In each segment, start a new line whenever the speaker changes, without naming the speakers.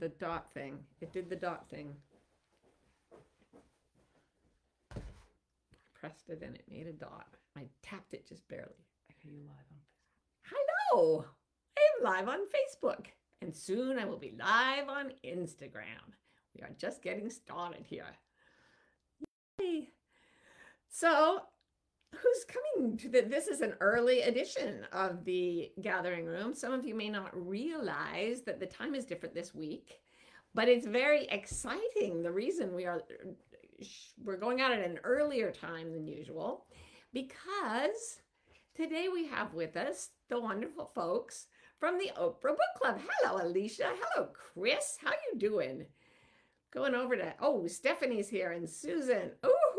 the dot thing. It did the dot thing. I pressed it and it made a dot. I tapped it just barely.
Are you live on Facebook?
I know. I am live on Facebook. And soon I will be live on Instagram. We are just getting started here. Yay. So, who's coming to the this is an early edition of the gathering room. Some of you may not realize that the time is different this week, but it's very exciting. The reason we are we're going out at an earlier time than usual because today we have with us the wonderful folks from the Oprah Book Club. Hello, Alicia. Hello, Chris. How you doing? Going over to oh, Stephanie's here and Susan. Ooh,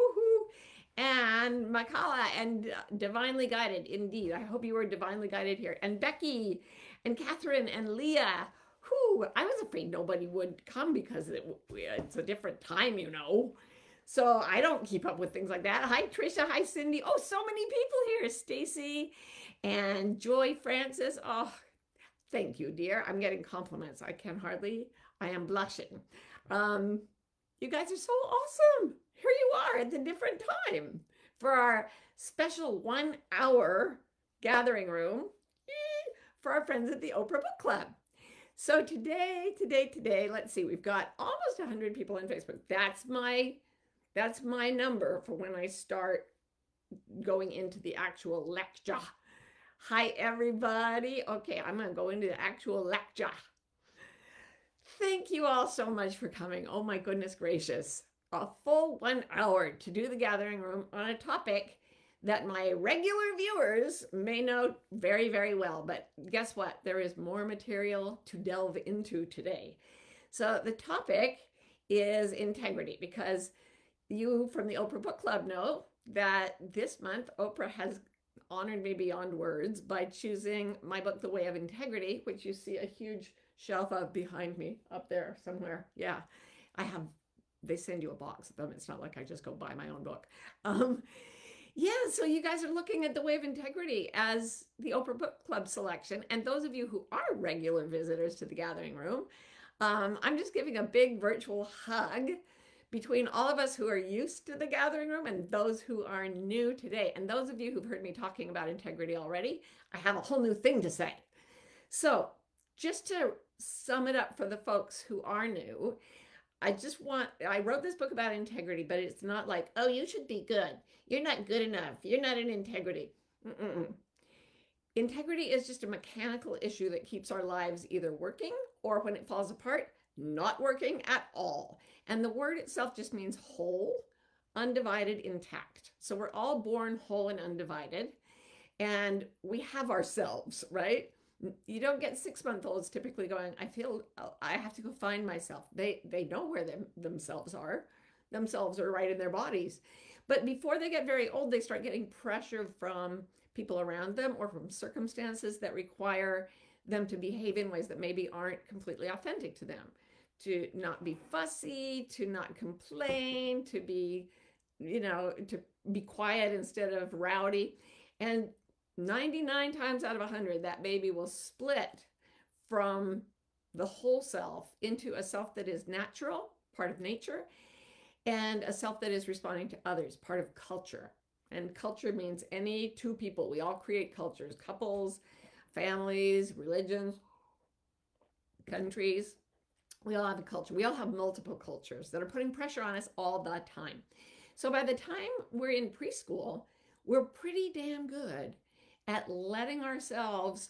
and Makala and Divinely Guided. Indeed, I hope you were divinely guided here. And Becky and Catherine and Leah. Who I was afraid nobody would come because it, it's a different time, you know. So I don't keep up with things like that. Hi, Trisha. Hi, Cindy. Oh, so many people here. Stacy and Joy Francis. Oh, thank you, dear. I'm getting compliments. I can hardly, I am blushing. Um, you guys are so awesome. Here you are at the different time for our special one hour gathering room eh, for our friends at the Oprah Book Club. So today, today, today, let's see, we've got almost 100 people on Facebook. That's my that's my number for when I start going into the actual lecture. Hi, everybody. Okay, I'm going to go into the actual lecture. Thank you all so much for coming. Oh, my goodness gracious. A full one hour to do the gathering room on a topic that my regular viewers may know very, very well. But guess what? There is more material to delve into today. So the topic is integrity because you from the Oprah Book Club know that this month Oprah has honored me beyond words by choosing my book, The Way of Integrity, which you see a huge shelf of behind me up there somewhere. Yeah, I have, they send you a box of them. It's not like I just go buy my own book. Um, yeah, so you guys are looking at The Way of Integrity as the Oprah Book Club selection. And those of you who are regular visitors to the gathering room, um, I'm just giving a big virtual hug between all of us who are used to the gathering room and those who are new today. And those of you who've heard me talking about integrity already, I have a whole new thing to say. So, just to sum it up for the folks who are new, I just want, I wrote this book about integrity, but it's not like, oh, you should be good. You're not good enough. You're not in integrity. Mm-mm. Integrity is just a mechanical issue that keeps our lives either working or when it falls apart, not working at all. And the word itself just means whole, undivided, intact. So we're all born whole and undivided. And we have ourselves, right? You don't get six month olds typically going, I feel I have to go find myself. They they know where them themselves are. Themselves are right in their bodies. But before they get very old, they start getting pressure from people around them or from circumstances that require them to behave in ways that maybe aren't completely authentic to them to not be fussy, to not complain, to be, you know, to be quiet instead of rowdy. And 99 times out of 100, that baby will split from the whole self into a self that is natural, part of nature, and a self that is responding to others, part of culture. And culture means any two people. We all create cultures, couples, families, religions, countries we all have a culture. We all have multiple cultures that are putting pressure on us all the time. So by the time we're in preschool, we're pretty damn good at letting ourselves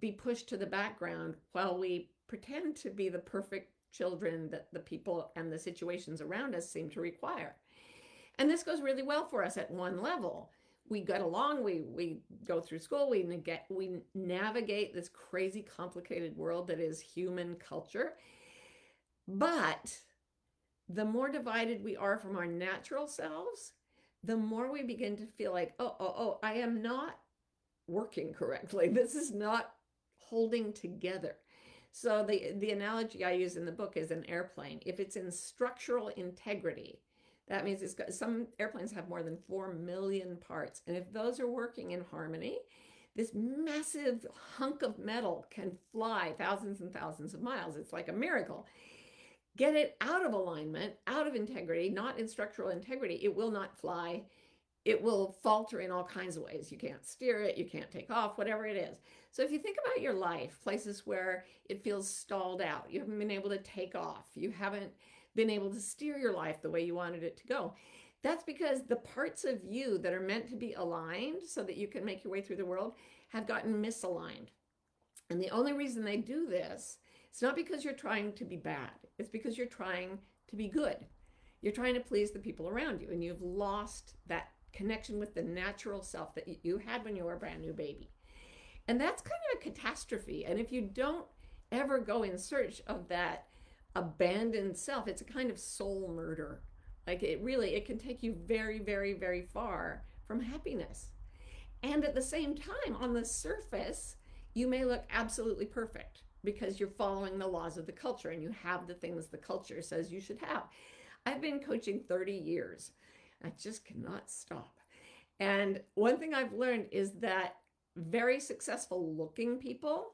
be pushed to the background while we pretend to be the perfect children that the people and the situations around us seem to require. And this goes really well for us at one level. We get along, we we go through school, we get we navigate this crazy complicated world that is human culture but the more divided we are from our natural selves, the more we begin to feel like, oh, oh, oh, I am not working correctly. This is not holding together. So the the analogy I use in the book is an airplane. If it's in structural integrity, that means it's got some airplanes have more than 4 million parts. And if those are working in harmony, this massive hunk of metal can fly thousands and thousands of miles. It's like a miracle. Get it out of alignment, out of integrity, not in structural integrity, it will not fly. It will falter in all kinds of ways. You can't steer it, you can't take off, whatever it is. So if you think about your life, places where it feels stalled out, you haven't been able to take off, you haven't been able to steer your life the way you wanted it to go. That's because the parts of you that are meant to be aligned so that you can make your way through the world have gotten misaligned. And the only reason they do this, it's not because you're trying to be bad, it's because you're trying to be good. You're trying to please the people around you, and you've lost that connection with the natural self that you had when you were a brand new baby. And that's kind of a catastrophe. And if you don't ever go in search of that abandoned self, it's a kind of soul murder. Like it really, it can take you very, very, very far from happiness. And at the same time, on the surface, you may look absolutely perfect because you're following the laws of the culture and you have the things the culture says you should have. I've been coaching 30 years. I just cannot stop. And one thing I've learned is that very successful looking people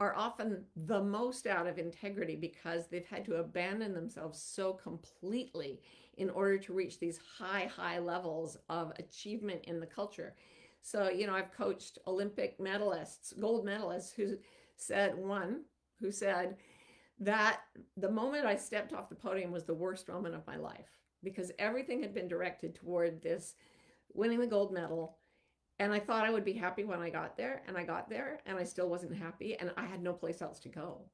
are often the most out of integrity because they've had to abandon themselves so completely in order to reach these high, high levels of achievement in the culture. So, you know, I've coached Olympic medalists, gold medalists, who said, one, who said that the moment I stepped off the podium was the worst moment of my life because everything had been directed toward this winning the gold medal and I thought I would be happy when I got there, and I got there, and I still wasn't happy, and I had no place else to go.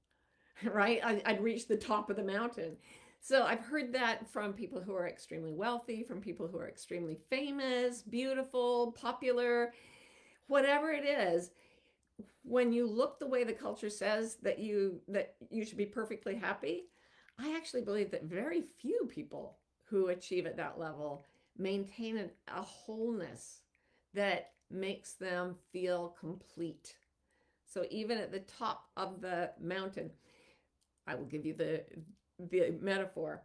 Right? I, would reached the top of the mountain. So I've heard that from people who are extremely wealthy, from people who are extremely famous, beautiful, popular, whatever it is. When you look the way the culture says that you that you should be perfectly happy, I actually believe that very few people who achieve at that level maintain a, a wholeness that makes them feel complete. So even at the top of the mountain, I will give you the the metaphor.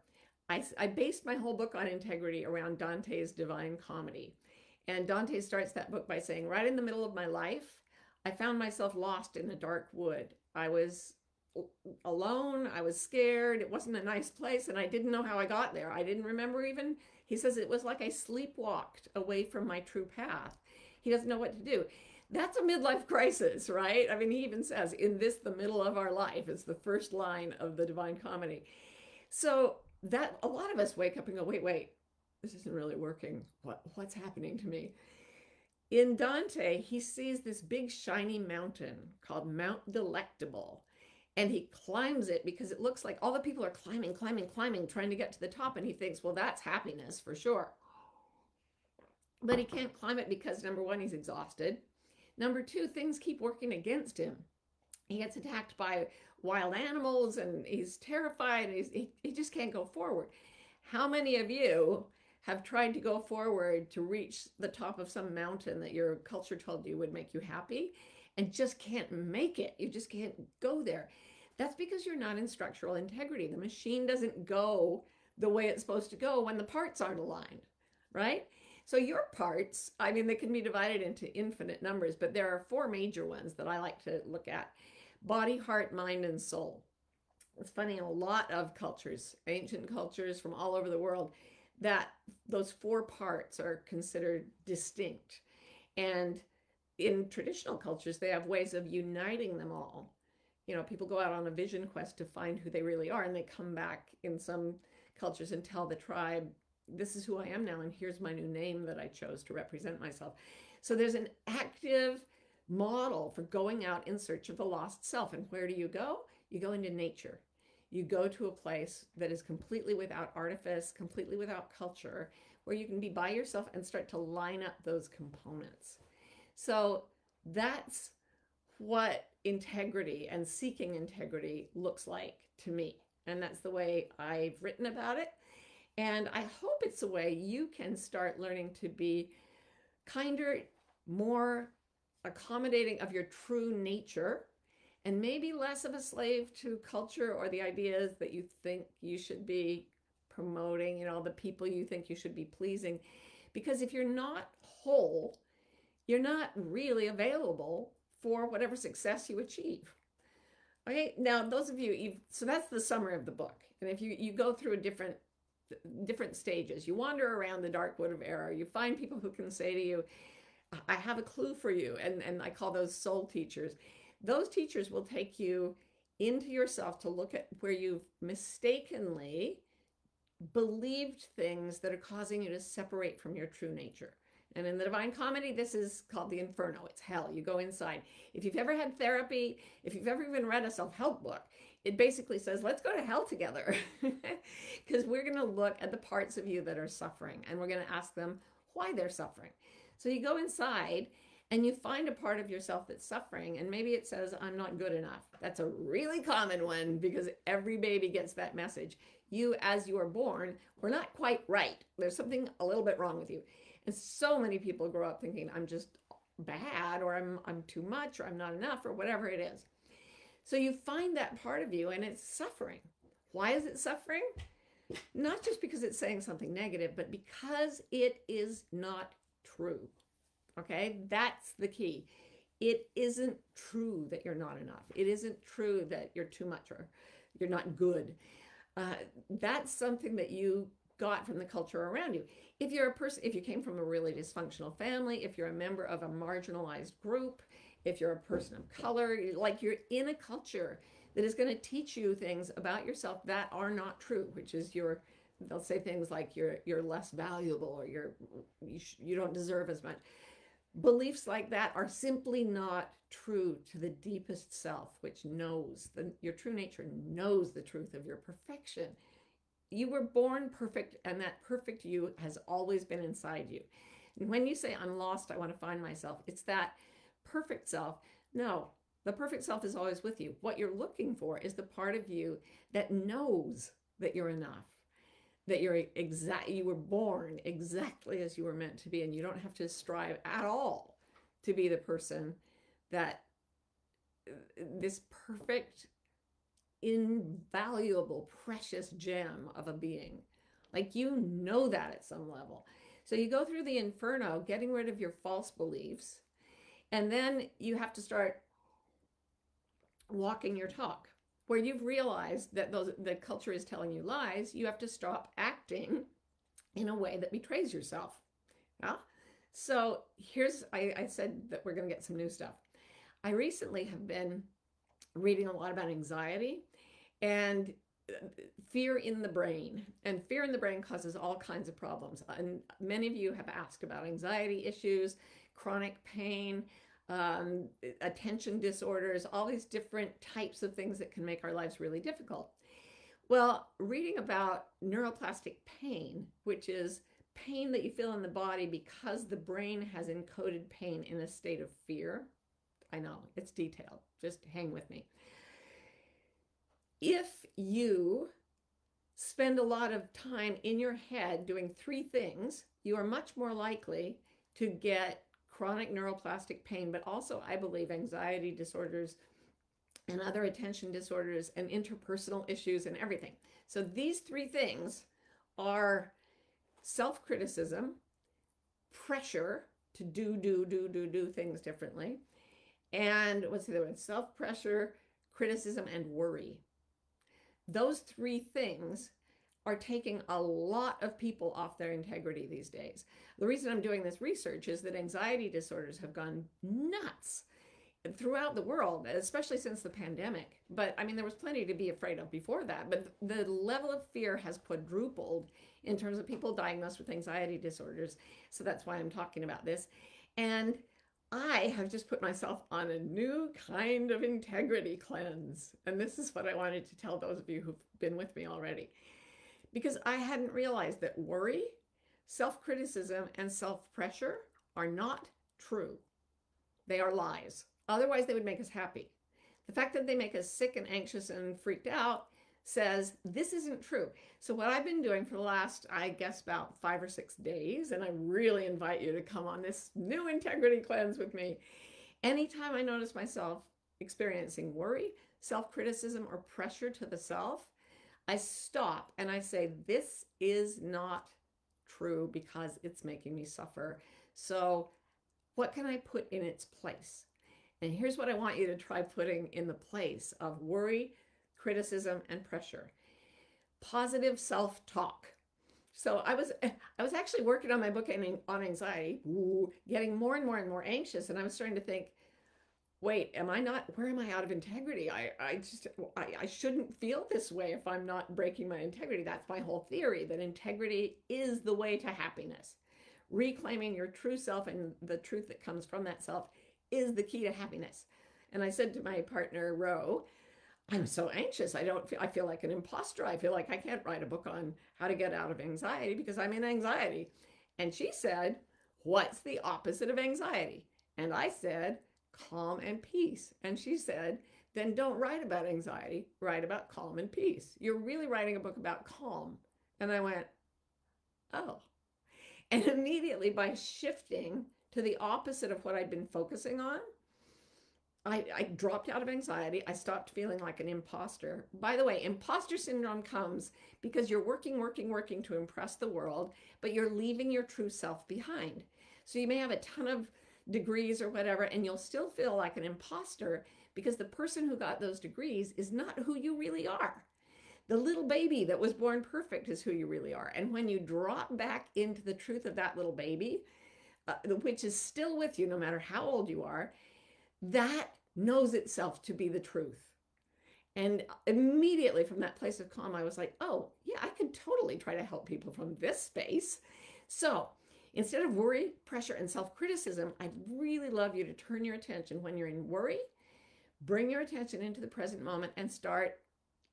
I, I based my whole book on integrity around Dante's Divine Comedy. And Dante starts that book by saying, right in the middle of my life, I found myself lost in a dark wood. I was alone. I was scared. It wasn't a nice place. And I didn't know how I got there. I didn't remember even, he says it was like I sleepwalked away from my true path. He doesn't know what to do. That's a midlife crisis, right? I mean, he even says, in this, the middle of our life, is the first line of the Divine Comedy. So that a lot of us wake up and go, wait, wait, this isn't really working. What, what's happening to me? In Dante, he sees this big shiny mountain called Mount Delectable. And he climbs it because it looks like all the people are climbing, climbing, climbing, trying to get to the top. And he thinks, well, that's happiness for sure. But he can't climb it because number one, he's exhausted. Number two, things keep working against him. He gets attacked by wild animals and he's terrified and he's, he, he just can't go forward. How many of you have tried to go forward to reach the top of some mountain that your culture told you would make you happy and just can't make it? You just can't go there. That's because you're not in structural integrity. The machine doesn't go the way it's supposed to go when the parts aren't aligned, right? So your parts, I mean, they can be divided into infinite numbers, but there are four major ones that I like to look at. Body, heart, mind, and soul. It's funny a lot of cultures, ancient cultures from all over the world, that those four parts are considered distinct. And in traditional cultures, they have ways of uniting them all. You know, people go out on a vision quest to find who they really are, and they come back in some cultures and tell the tribe this is who I am now, and here's my new name that I chose to represent myself. So there's an active model for going out in search of the lost self. And where do you go? You go into nature. You go to a place that is completely without artifice, completely without culture, where you can be by yourself and start to line up those components. So that's what integrity and seeking integrity looks like to me. And that's the way I've written about it. And I hope it's a way you can start learning to be kinder, more accommodating of your true nature, and maybe less of a slave to culture or the ideas that you think you should be promoting, you know, the people you think you should be pleasing. Because if you're not whole, you're not really available for whatever success you achieve. Okay, now those of you, so that's the summary of the book. And if you you go through a different different stages, you wander around the dark wood of error, you find people who can say to you, I have a clue for you. And, and I call those soul teachers. Those teachers will take you into yourself to look at where you've mistakenly believed things that are causing you to separate from your true nature. And in the Divine Comedy, this is called the Inferno. It's hell. You go inside. If you've ever had therapy, if you've ever even read a self help book, it basically says, let's go to hell together. Because we're going to look at the parts of you that are suffering and we're going to ask them why they're suffering. So you go inside and you find a part of yourself that's suffering, and maybe it says, I'm not good enough. That's a really common one because every baby gets that message. You, as you are born, were not quite right. There's something a little bit wrong with you. So many people grow up thinking, I'm just bad, or I'm, I'm too much, or I'm not enough, or whatever it is. So you find that part of you, and it's suffering. Why is it suffering? Not just because it's saying something negative, but because it is not true. Okay, that's the key. It isn't true that you're not enough. It isn't true that you're too much or you're not good. Uh, that's something that you got from the culture around you. If you're a person, if you came from a really dysfunctional family, if you're a member of a marginalized group, if you're a person of color, like you're in a culture that is going to teach you things about yourself that are not true, which is your they'll say things like you're you're less valuable or you're you, you don't deserve as much beliefs like that are simply not true to the deepest self which knows the your true nature knows the truth of your perfection you were born perfect and that perfect you has always been inside you. And when you say i'm lost i want to find myself it's that perfect self. No the perfect self is always with you. What you're looking for is the part of you that knows that you're enough that you're exact you were born exactly as you were meant to be and you don't have to strive at all to be the person that uh, this perfect invaluable precious gem of a being like you know that at some level so you go through the inferno getting rid of your false beliefs and then you have to start walking your talk where you've realized that those, the culture is telling you lies, you have to stop acting in a way that betrays yourself. Yeah? So here's, I, I said that we're going to get some new stuff. I recently have been reading a lot about anxiety and uh, fear in the brain. And fear in the brain causes all kinds of problems. And many of you have asked about anxiety issues, chronic pain, um, attention disorders, all these different types of things that can make our lives really difficult. Well, reading about neuroplastic pain, which is pain that you feel in the body because the brain has encoded pain in a state of fear. I know it's detailed, just hang with me. If you spend a lot of time in your head doing three things, you are much more likely to get chronic neuroplastic pain, but also, I believe, anxiety disorders and other attention disorders and interpersonal issues and everything. So these three things are self criticism, pressure to do, do, do, do, do things differently, and what's the other one? Self pressure, criticism, and worry. Those three things are taking a lot of people off their integrity these days. The reason I'm doing this research is that anxiety disorders have gone nuts throughout the world, especially since the pandemic. But I mean, there was plenty to be afraid of before that. But the level of fear has quadrupled in terms of people diagnosed with anxiety disorders. So that's why I'm talking about this. And I have just put myself on a new kind of integrity cleanse. And this is what I wanted to tell those of you who've been with me already because I hadn't realized that worry, self criticism, and self pressure are not true. They are lies. Otherwise, they would make us happy. The fact that they make us sick and anxious and freaked out says this isn't true. So, what I've been doing for the last, I guess, about five or six days, and I really invite you to come on this new integrity cleanse with me. Anytime I notice myself experiencing worry, self criticism, or pressure to the self, I stop and I say, This is not true because it's making me suffer. So, What can I put in its place? And here's what I want you to try putting in the place of worry, criticism, and pressure positive self talk. So I was I was actually working on my book on anxiety, getting more and more and more anxious, and I was starting to think, wait, am I not? Where am I out of integrity? I I just I, I shouldn't feel this way if I'm not breaking my integrity. That's my whole theory that integrity is the way to happiness. Reclaiming your true self and the truth that comes from that self is the key to happiness. And I said to my partner Ro, I'm so anxious. I don't feel I feel like an imposter. I feel like I can't write a book on how to get out of anxiety because I'm in anxiety. And she said, "What's the opposite of anxiety?" And I said, "Calm and peace." And she said, "Then don't write about anxiety, write about calm and peace. You're really writing a book about calm." And I went, "Oh." And immediately by shifting to the opposite of what I'd been focusing on, I, I, dropped out of anxiety. I stopped feeling like an imposter. By the way, imposter syndrome comes because you're working, working, working to impress the world, but you're leaving your true self behind. So you may have a ton of degrees or whatever, and you'll still feel like an imposter because the person who got those degrees is not who you really are. The little baby that was born perfect is who you really are. And when you drop back into the truth of that little baby, uh, which is still with you no matter how old you are, that knows itself to be the truth. And immediately from that place of calm, I was like, oh, yeah, I can totally try to help people from this space. So instead of worry, pressure, and self criticism, I'd really love you to turn your attention when you're in worry, bring your attention into the present moment and start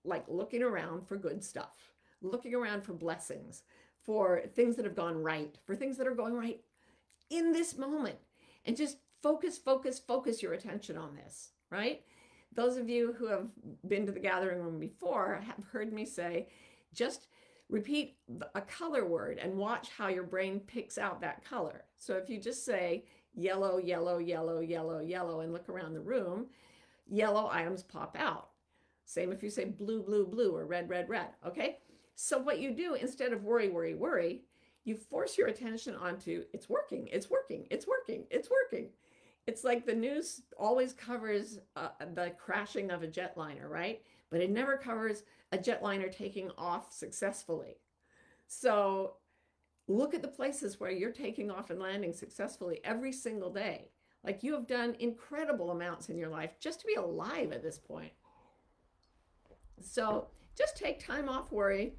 like looking around for good stuff, looking around for blessings, for things that have gone right, for things that are going right in this moment. And just focus, focus, focus your attention on this, right? Those of you who have been to the gathering room before have heard me say, just repeat a color word and watch how your brain picks out that color. So if you just say yellow, yellow, yellow, yellow, yellow, and look around the room, yellow items pop out. Same if you say blue, blue, blue, or red, red, red. Okay? So what you do instead of worry, worry, worry, you force your attention onto it's working, it's working, it's working, it's working. It's like the news always covers uh, the crashing of a jetliner, right? But it never covers a jetliner taking off successfully. So look at the places where you're taking off and landing successfully every single day. Like you have done incredible amounts in your life just to be alive at this point. So just take time off worry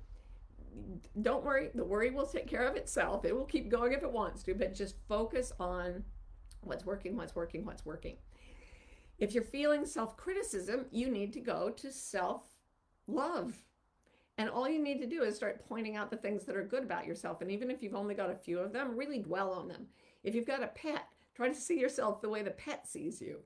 don't worry, the worry will take care of itself. It will keep going if it wants to, but just focus on what's working, what's working, what's working. If you're feeling self criticism, you need to go to self love. And all you need to do is start pointing out the things that are good about yourself. And even if you've only got a few of them, really dwell on them. If you've got a pet, try to see yourself the way the pet sees you.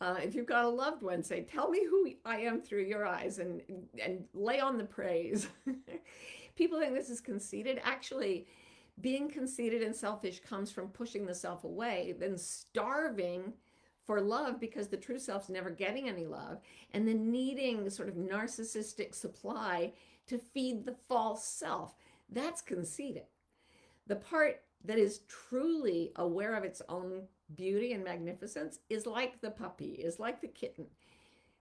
Uh, if you've got a loved one, say, "Tell me who I am through your eyes," and and lay on the praise. people think this is conceited. Actually, being conceited and selfish comes from pushing the self away, then starving for love because the true self's never getting any love, and then needing sort of narcissistic supply to feed the false self. That's conceited. The part that is truly aware of its own beauty and magnificence is like the puppy, is like the kitten.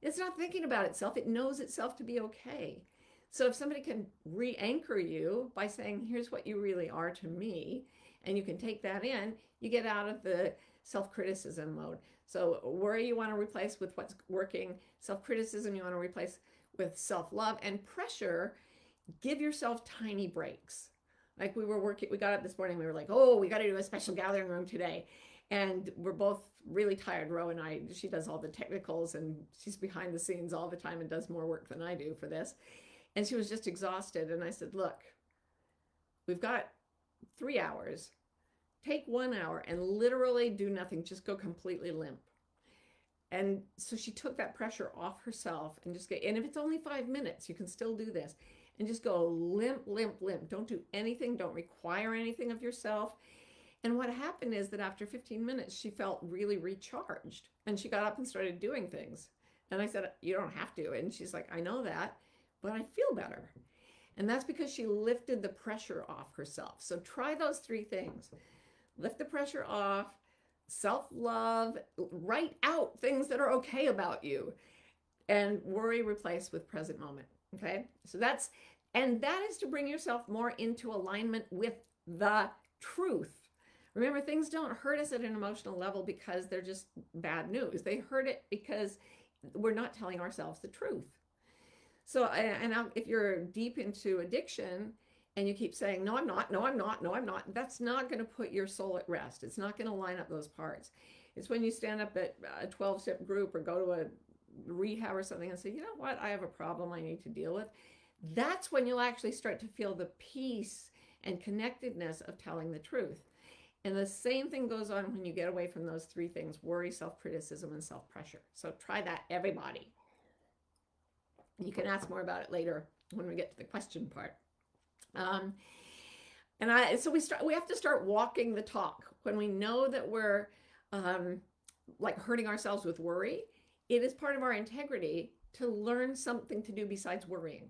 It's not thinking about itself, it knows itself to be okay. So if somebody can re anchor you by saying, here's what you really are to me, and you can take that in, you get out of the self criticism mode. So worry you want to replace with what's working, self criticism you want to replace with self love, and pressure, give yourself tiny breaks. Like we were working, we got up this morning, we were like, oh, we got to do a special gathering room today. And we're both really tired. Ro and I, she does all the technicals and she's behind the scenes all the time and does more work than I do for this. And she was just exhausted. And I said, Look, we've got three hours. Take one hour and literally do nothing, just go completely limp. And so she took that pressure off herself and just get, and if it's only five minutes, you can still do this and just go limp, limp, limp. Don't do anything, don't require anything of yourself. And what happened is that after 15 minutes, she felt really recharged and she got up and started doing things. And I said, You don't have to. And she's like, I know that but I feel better. And that's because she lifted the pressure off herself. So try those three things lift the pressure off, self love, write out things that are okay about you, and worry replaced with present moment. Okay. So that's, and that is to bring yourself more into alignment with the truth. Remember, things don't hurt us at an emotional level because they're just bad news. They hurt it because we're not telling ourselves the truth. So, and if you're deep into addiction and you keep saying, no, I'm not, no, I'm not, no, I'm not, that's not going to put your soul at rest. It's not going to line up those parts. It's when you stand up at a 12 step group or go to a rehab or something and say, you know what, I have a problem I need to deal with. That's when you'll actually start to feel the peace and connectedness of telling the truth. And the same thing goes on when you get away from those three things worry, self criticism, and self pressure. So try that, everybody. You can ask more about it later when we get to the question part. Um, and I, so we start, we have to start walking the talk when we know that we're um, like hurting ourselves with worry. It is part of our integrity to learn something to do besides worrying.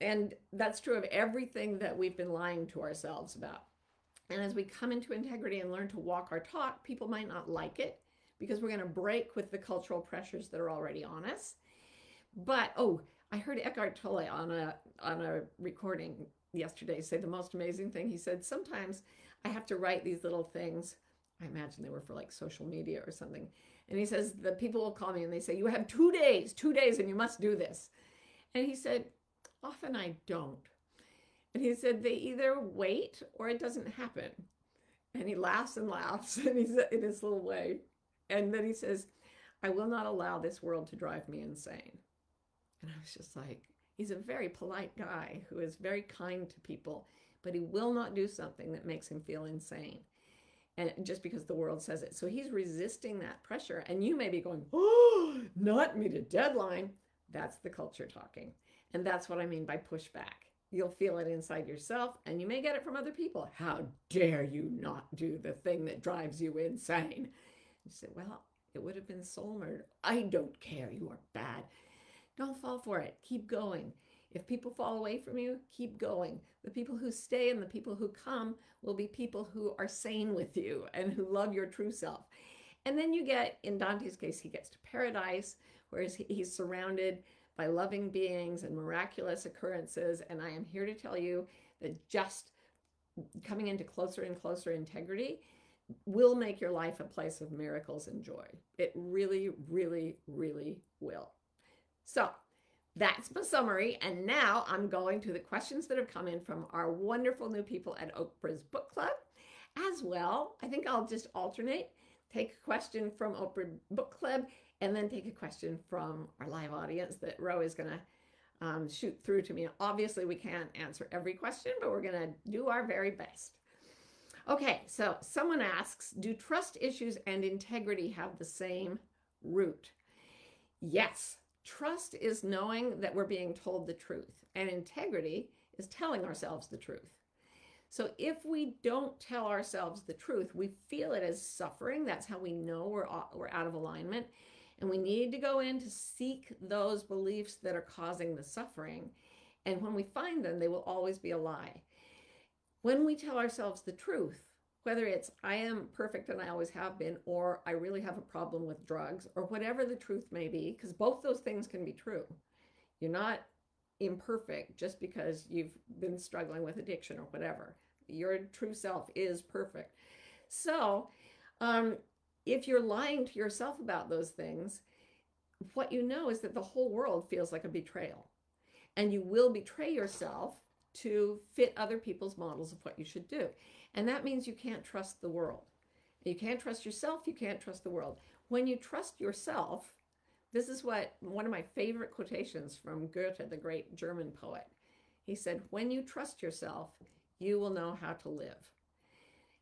And that's true of everything that we've been lying to ourselves about. And as we come into integrity and learn to walk our talk, people might not like it because we're going to break with the cultural pressures that are already on us. But oh, I heard Eckhart Tolle on a on a recording yesterday say the most amazing thing. He said sometimes I have to write these little things. I imagine they were for like social media or something. And he says the people will call me and they say you have 2 days, 2 days and you must do this. And he said often I don't. And he said, they either wait or it doesn't happen. And he laughs and laughs and he's in his little way. And then he says, I will not allow this world to drive me insane. And I was just like, he's a very polite guy who is very kind to people, but he will not do something that makes him feel insane. And just because the world says it. So he's resisting that pressure. And you may be going, oh, not meet a deadline. That's the culture talking. And that's what I mean by pushback. You'll feel it inside yourself and you may get it from other people. How dare you not do the thing that drives you insane? You say, Well, it would have been soul murder. I don't care. You are bad. Don't fall for it. Keep going. If people fall away from you, keep going. The people who stay and the people who come will be people who are sane with you and who love your true self. And then you get, in Dante's case, he gets to paradise, whereas he's surrounded by loving beings and miraculous occurrences. And I am here to tell you that just coming into closer and closer integrity will make your life a place of miracles and joy. It really, really, really will. So that's my summary. And now I'm going to the questions that have come in from our wonderful new people at Oprah's Book Club. As well, I think I'll just alternate, take a question from Oprah Book Club and then take a question from our live audience that Ro is going to um, shoot through to me. Obviously, we can't answer every question, but we're going to do our very best. Okay, so someone asks Do trust issues and integrity have the same root? Yes. Trust is knowing that we're being told the truth, and integrity is telling ourselves the truth. So if we don't tell ourselves the truth, we feel it as suffering. That's how we know we're, we're out of alignment. And we need to go in to seek those beliefs that are causing the suffering. And when we find them, they will always be a lie. When we tell ourselves the truth, whether it's I am perfect and I always have been, or I really have a problem with drugs, or whatever the truth may be, because both those things can be true. You're not imperfect just because you've been struggling with addiction or whatever. Your true self is perfect. So, um, if you're lying to yourself about those things, what you know is that the whole world feels like a betrayal. And you will betray yourself to fit other people's models of what you should do. And that means you can't trust the world. You can't trust yourself, you can't trust the world. When you trust yourself, this is what one of my favorite quotations from Goethe, the great German poet. He said, When you trust yourself, you will know how to live.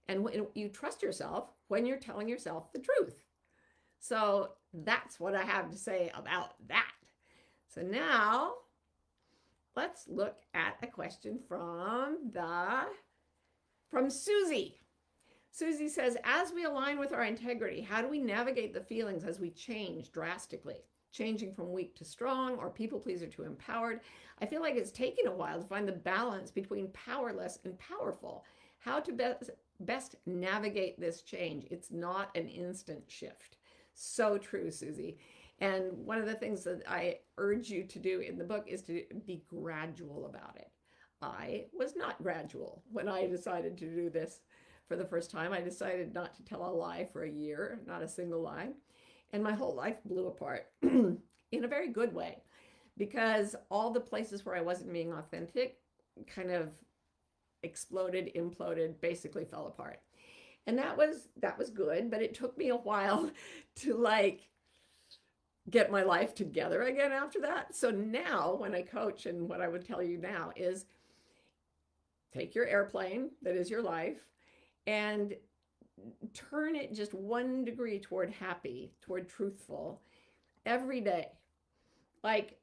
And when you trust yourself when you're telling yourself the truth. So that's what I have to say about that. So now let's look at a question from the from Susie. Susie says, as we align with our integrity, how do we navigate the feelings as we change drastically? Changing from weak to strong or people pleaser to empowered. I feel like it's taking a while to find the balance between powerless and powerful. How to best best navigate this change. It's not an instant shift. So true, Susie. And one of the things that I urge you to do in the book is to be gradual about it. I was not gradual when I decided to do this for the first time. I decided not to tell a lie for a year, not a single lie. And my whole life blew apart in a very good way because all the places where I wasn't being authentic kind of exploded, imploded, basically fell apart. And that was that was good, but it took me a while to like get my life together again after that. So now when I coach and what I would tell you now is take your airplane that is your life and turn it just one degree toward happy, toward truthful every day. Like,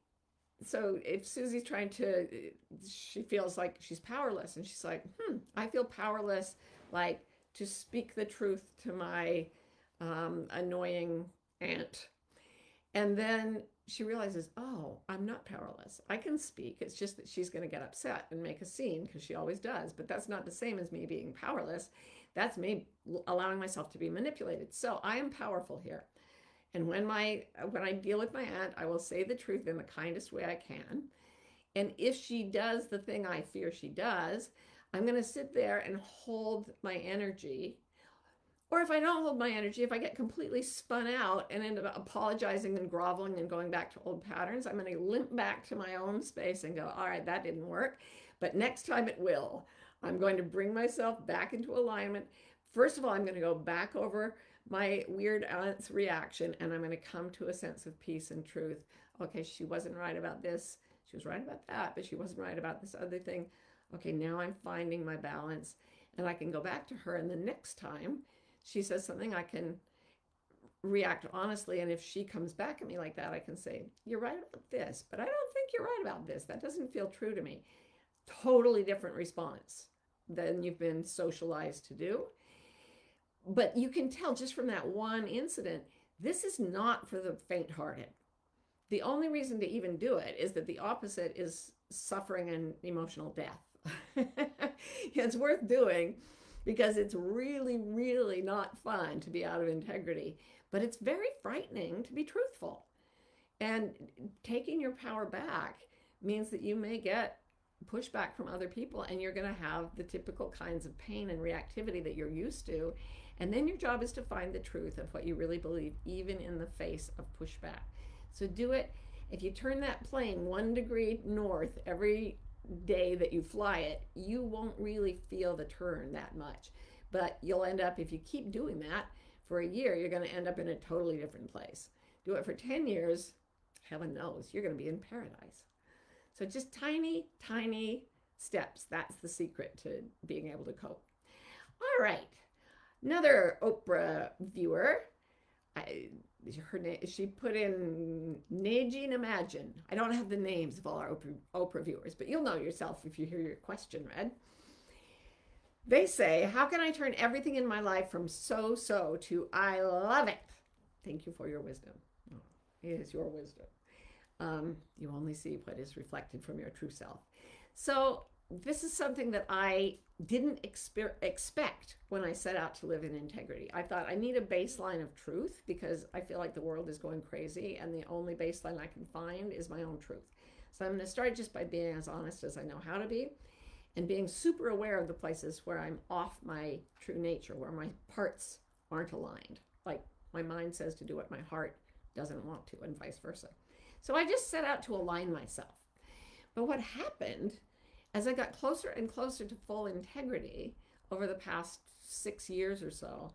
so if Susie's trying to, she feels like she's powerless and she's like, hmm, I feel powerless, like to speak the truth to my um, annoying aunt. And then she realizes, oh, I'm not powerless. I can speak. It's just that she's going to get upset and make a scene because she always does. But that's not the same as me being powerless. That's me allowing myself to be manipulated. So I am powerful here. And when my when I deal with my aunt, I will say the truth in the kindest way I can. And if she does the thing I fear she does, I'm going to sit there and hold my energy or if I don't hold my energy, if I get completely spun out and end up apologizing and groveling and going back to old patterns, I'm going to limp back to my own space and go, all right, that didn't work. But next time it will. I'm going to bring myself back into alignment. First of all, I'm going to go back over my weird aunt's reaction and I'm going to come to a sense of peace and truth. Okay, she wasn't right about this. She was right about that, but she wasn't right about this other thing. Okay, now I'm finding my balance and I can go back to her. And the next time she says something, I can react honestly. And if she comes back at me like that, I can say, You're right about this, but I don't think you're right about this. That doesn't feel true to me. Totally different response than you've been socialized to do. But you can tell just from that one incident, this is not for the faint hearted. The only reason to even do it is that the opposite is suffering and emotional death. it's worth doing because it's really, really not fun to be out of integrity, but it's very frightening to be truthful. And taking your power back means that you may get pushback from other people and you're going to have the typical kinds of pain and reactivity that you're used to. And then your job is to find the truth of what you really believe, even in the face of pushback. So do it. If you turn that plane one degree north every day that you fly it, you won't really feel the turn that much. But you'll end up, if you keep doing that for a year, you're going to end up in a totally different place. Do it for 10 years, heaven knows, you're going to be in paradise. So just tiny, tiny steps. That's the secret to being able to cope. All right. Another Oprah viewer. I, her name she put in Najin Imagine. I don't have the names of all our Oprah, Oprah viewers, but you'll know yourself if you hear your question read. They say, How can I turn everything in my life from so so to I love it? Thank you for your wisdom. Oh, it is your wisdom. Um, you only see what is reflected from your true self. So this is something that I didn't exper- expect when I set out to live in integrity. I thought I need a baseline of truth because I feel like the world is going crazy and the only baseline I can find is my own truth. So I'm going to start just by being as honest as I know how to be and being super aware of the places where I'm off my true nature, where my parts aren't aligned. Like my mind says to do what my heart doesn't want to, and vice versa. So I just set out to align myself. But what happened as I got closer and closer to full integrity over the past six years or so,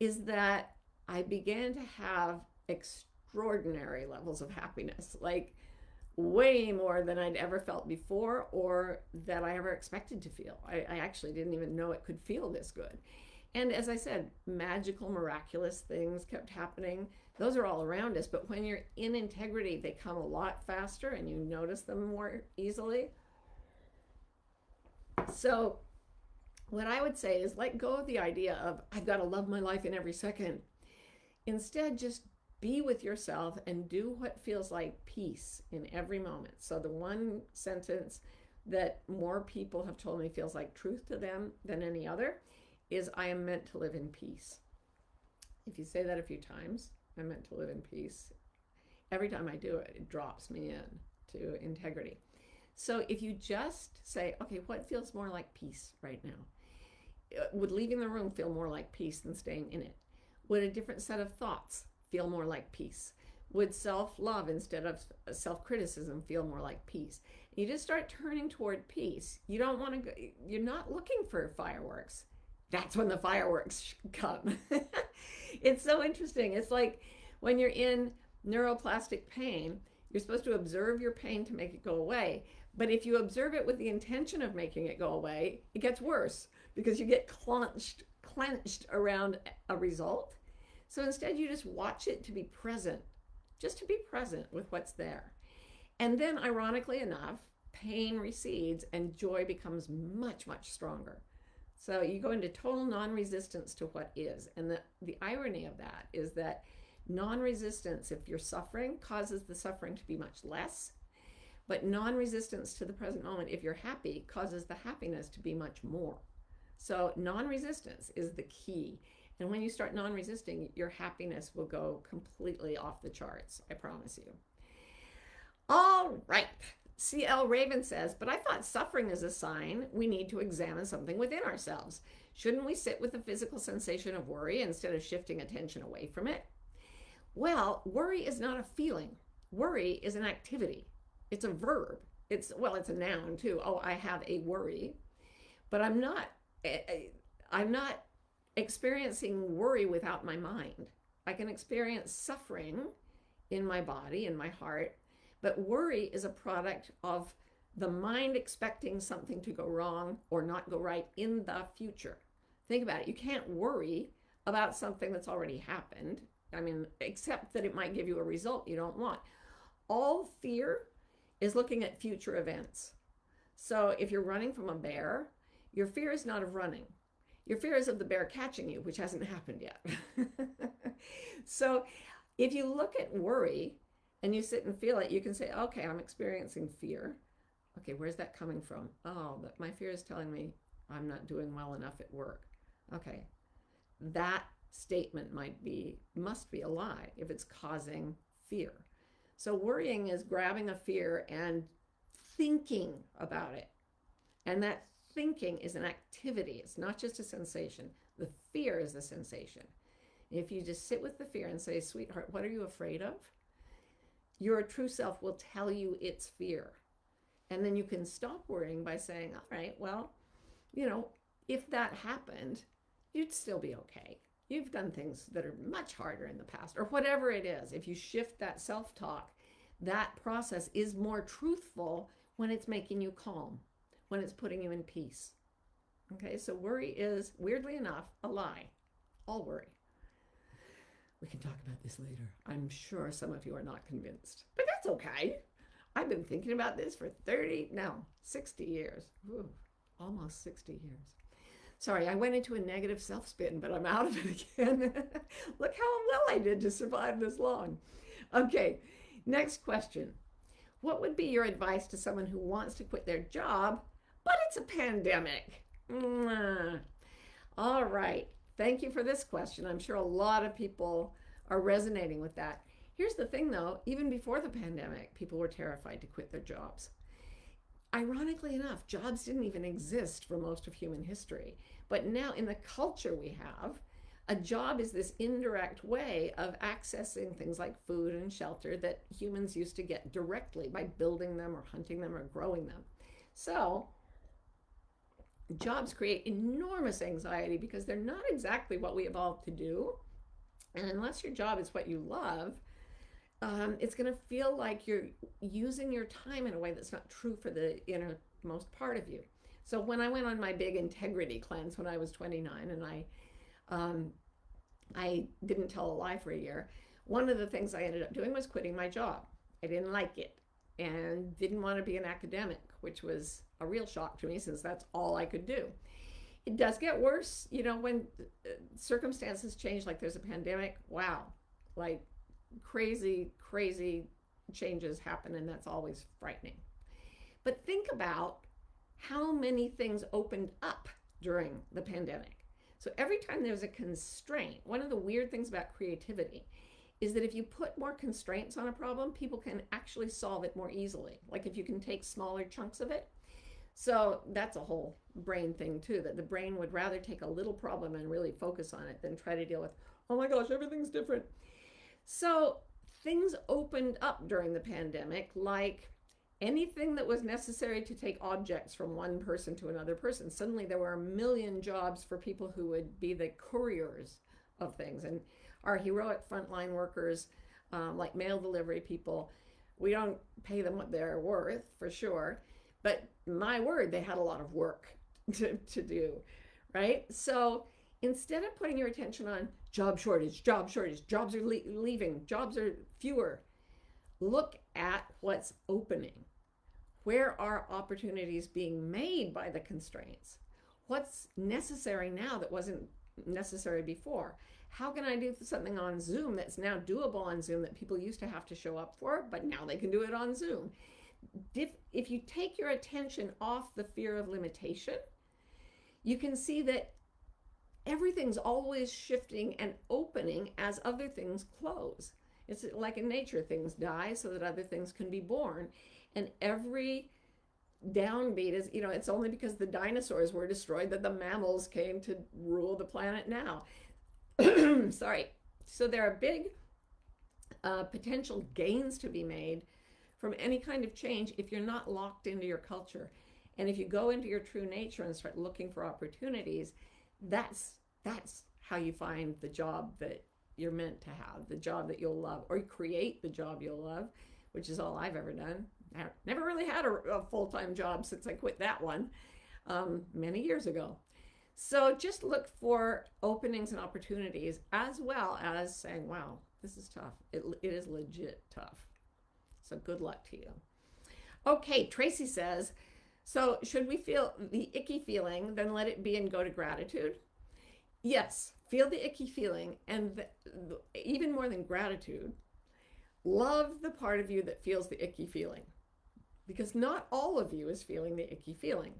is that I began to have extraordinary levels of happiness, like way more than I'd ever felt before or that I ever expected to feel. I, I actually didn't even know it could feel this good. And as I said, magical, miraculous things kept happening. Those are all around us, but when you're in integrity, they come a lot faster and you notice them more easily. So, what I would say is let go of the idea of, I've got to love my life in every second. Instead, just be with yourself and do what feels like peace in every moment. So, the one sentence that more people have told me feels like truth to them than any other is I am meant to live in peace. If you say that a few times, I'm meant to live in peace. Every time I do it, it drops me in to integrity. So if you just say, okay, what feels more like peace right now? Uh, would leaving the room feel more like peace than staying in it? Would a different set of thoughts feel more like peace? Would self love instead of self criticism feel more like peace? You just start turning toward peace. You don't want to go, you're not looking for fireworks. That's when the fireworks come. it's so interesting. It's like when you're in neuroplastic pain, you're supposed to observe your pain to make it go away. But if you observe it with the intention of making it go away, it gets worse because you get clenched, clenched around a result. So instead, you just watch it to be present, just to be present with what's there. And then, ironically enough, pain recedes and joy becomes much, much stronger. So you go into total non resistance to what is. And the, the irony of that is that non resistance, if you're suffering, causes the suffering to be much less. But non resistance to the present moment, if you're happy, causes the happiness to be much more. So non resistance is the key. And when you start non resisting, your happiness will go completely off the charts. I promise you. All right. C.L. Raven says, but I thought suffering is a sign we need to examine something within ourselves. Shouldn't we sit with the physical sensation of worry instead of shifting attention away from it? Well, worry is not a feeling. Worry is an activity. It's a verb. It's well, it's a noun too. Oh, I have a worry. But I'm not eh, eh, I'm not experiencing worry without my mind. I can experience suffering in my body, in my heart, but worry is a product of the mind expecting something to go wrong or not go right in the future. Think about it. You can't worry about something that's already happened. I mean, except that it might give you a result you don't want. All fear is looking at future events. So if you're running from a bear, your fear is not of running. Your fear is of the bear catching you, which hasn't happened yet. so if you look at worry and you sit and feel it, you can say, okay, I'm experiencing fear. Okay, where's that coming from? Oh, my fear is telling me I'm not doing well enough at work. Okay, that statement might be, must be a lie if it's causing fear. So worrying is grabbing a fear and thinking about it. And that thinking is an activity, it's not just a sensation. The fear is the sensation. If you just sit with the fear and say, sweetheart, what are you afraid of? Your true self will tell you it's fear. And then you can stop worrying by saying, all right, well, you know, if that happened, you'd still be okay. You've done things that are much harder in the past, or whatever it is. If you shift that self talk, that process is more truthful when it's making you calm, when it's putting you in peace. Okay, so worry is, weirdly enough, a lie. All worry. We can talk about this later. I'm sure some of you are not convinced, but that's okay. I've been thinking about this for 30, no, 60 years. Ooh, almost 60 years. Sorry, I went into a negative self spin, but I'm out of it again. Look how well I did to survive this long. Okay, next question. What would be your advice to someone who wants to quit their job, but it's a pandemic? All right. Thank you for this question. I'm sure a lot of people are resonating with that. Here's the thing though, even before the pandemic, people were terrified to quit their jobs. Ironically enough, jobs didn't even exist for most of human history. But now, in the culture we have, a job is this indirect way of accessing things like food and shelter that humans used to get directly by building them or hunting them or growing them. So, jobs create enormous anxiety because they're not exactly what we evolved to do. And unless your job is what you love, um, it's going to feel like you're using your time in a way that's not true for the innermost part of you. So when I went on my big integrity cleanse when I was 29 and I um, I didn't tell a lie for a year, one of the things I ended up doing was quitting my job. I didn't like it and didn't want to be an academic, which was a real shock to me since that's all I could do. It does get worse, you know, when uh, circumstances change, like there's a pandemic. Wow, like crazy, crazy changes happen, and that's always frightening. But think about how many things opened up during the pandemic. So every time there's a constraint, one of the weird things about creativity is that if you put more constraints on a problem, people can actually solve it more easily. Like if you can take smaller chunks of it. So that's a whole brain thing too, that the brain would rather take a little problem and really focus on it than try to deal with, oh my gosh, everything's different. So things opened up during the pandemic, like anything that was necessary to take objects from one person to another person. Suddenly there were a million jobs for people who would be the couriers of things. And our heroic frontline workers, um, like mail delivery people, we don't pay them what they're worth for sure. But my word, they had a lot of work to, to do, right? So instead of putting your attention on job shortage, job shortage, jobs are le- leaving, jobs are fewer, look at what's opening. Where are opportunities being made by the constraints? What's necessary now that wasn't necessary before? How can I do something on Zoom that's now doable on Zoom that people used to have to show up for, but now they can do it on Zoom? If, if you take your attention off the fear of limitation, you can see that everything's always shifting and opening as other things close. It's like in nature, things die so that other things can be born. And every downbeat is, you know, it's only because the dinosaurs were destroyed that the mammals came to rule the planet now. sorry. So there are big uh, potential gains to be made from any kind of change if you're not locked into your culture. And if you go into your true nature and start looking for opportunities, that's that's how you find the job that you're meant to have, the job that you'll love, or create the job you'll love, which is all I've ever done. I never really had a, a full time job since I quit that one um, many years ago. So just look for openings and opportunities as well as saying, wow, this is tough. It, it is legit tough. So good luck to you. Okay, Tracy says, so should we feel the icky feeling, then let it be and go to gratitude? Yes, feel the icky feeling. And the, the, even more than gratitude, love the part of you that feels the icky feeling. Because not all of you is feeling the icky feeling.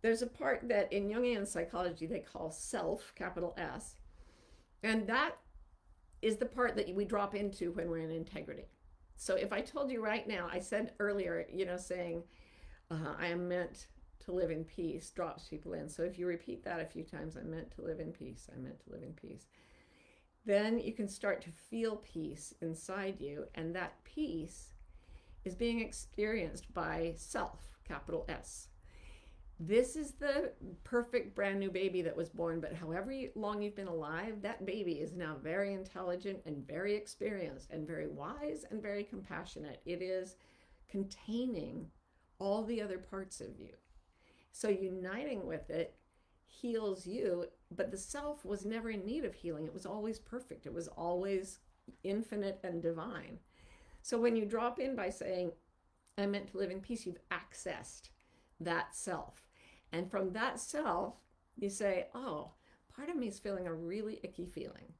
There's a part that in Jungian psychology they call self, capital S, and that is the part that we drop into when we're in integrity. So if I told you right now, I said earlier, you know, saying, uh, I am meant to live in peace drops people in. So if you repeat that a few times, I'm meant to live in peace, I'm meant to live in peace, then you can start to feel peace inside you. And that peace is being experienced by self, capital S this is the perfect brand new baby that was born, but however long you've been alive, that baby is now very intelligent and very experienced and very wise and very compassionate. It is containing all the other parts of you. So uniting with it heals you, but the self was never in need of healing. It was always perfect, it was always infinite and divine. So when you drop in by saying, I'm meant to live in peace, you've accessed that self. And from that self, you say, oh, part of me is feeling a really icky feeling.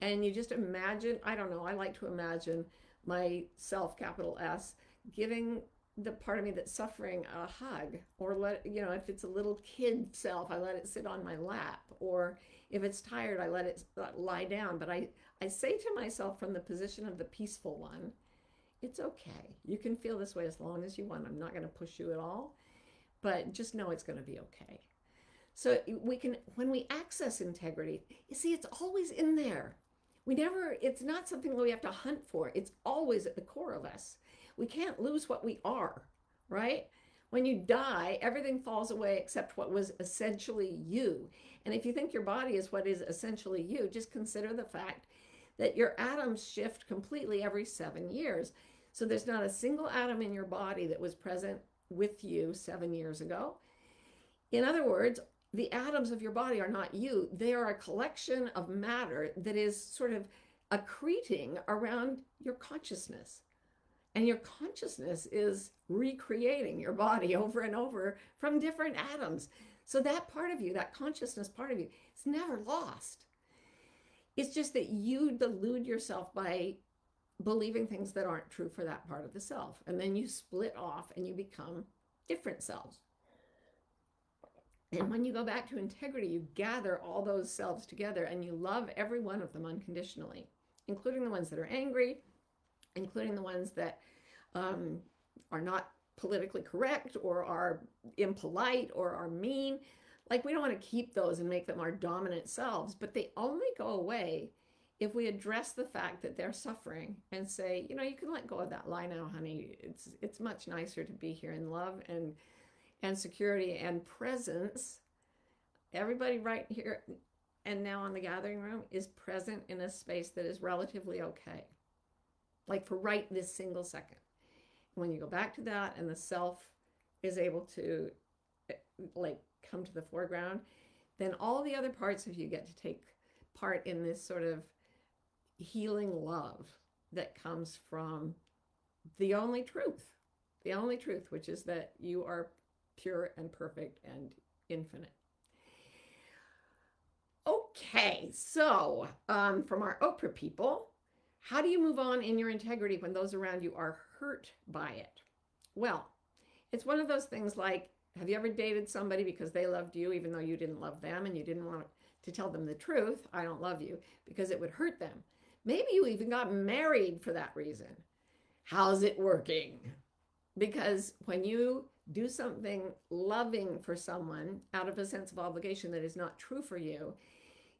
And you just imagine, I don't know, I like to imagine my self, capital S, giving the part of me that's suffering a hug or let you know if it's a little kid self i let it sit on my lap or if it's tired i let it uh, lie down but i i say to myself from the position of the peaceful one it's okay you can feel this way as long as you want i'm not going to push you at all but just know it's going to be okay. So we can, when we access integrity, you see, it's always in there. We never, it's not something that we have to hunt for. It's always at the core of us. We can't lose what we are, right? When you die, everything falls away except what was essentially you. And if you think your body is what is essentially you, just consider the fact that your atoms shift completely every seven years. So there's not a single atom in your body that was present with you seven years ago. In other words, the atoms of your body are not you, they are a collection of matter that is sort of accreting around your consciousness. And your consciousness is recreating your body over and over from different atoms. So that part of you, that consciousness part of you, it's never lost. It's just that you delude yourself by believing things that aren't true for that part of the self. And then you split off and you become different selves. And when you go back to integrity, you gather all those selves together and you love every one of them unconditionally, including the ones that are angry, including the ones that um, are not politically correct or are impolite or are mean. Like, we don't want to keep those and make them our dominant selves, but they only go away if we address the fact that they're suffering and say, you know, you can let go of that lie now, honey. It's it's much nicer to be here in love and and security and presence. Everybody right here and now in the gathering room is present in a space that is relatively okay. Like for right this single second. When you go back to that and the self is able to eh, like come to the foreground, then all the other parts of you get to take part in this sort of healing love that comes from the only truth, the only truth, which is that you are pure and perfect and infinite. Okay, so um, from our Oprah people, how do you move on in your integrity when those around you are hurt by it? Well, it's one of those things like have you ever dated somebody because they loved you even though you didn't love them and you didn't want to tell them the truth, I don't love you, because it would hurt them? Maybe you even got married for that reason. How's it working? Because when you do something loving for someone out of a sense of obligation that is not true for you,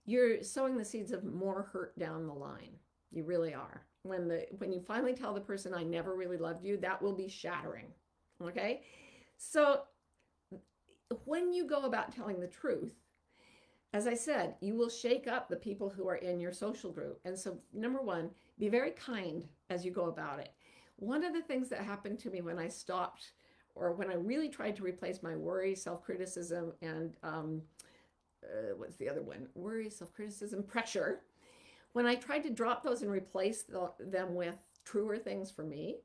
you're sowing the seeds of more hurt down the line. You really are. When the when you finally tell the person I never really loved you, that will be shattering. Okay? So when you go about telling the truth, as I said, you will shake up the people who are in your social group. And so number 1, be very kind as you go about it. One of the things that happened to me when I stopped or when I really tried to replace my worry, self criticism, and um, uh, what's the other one? Worry, self criticism, pressure. When I tried to drop those and replace the, them with truer things for me,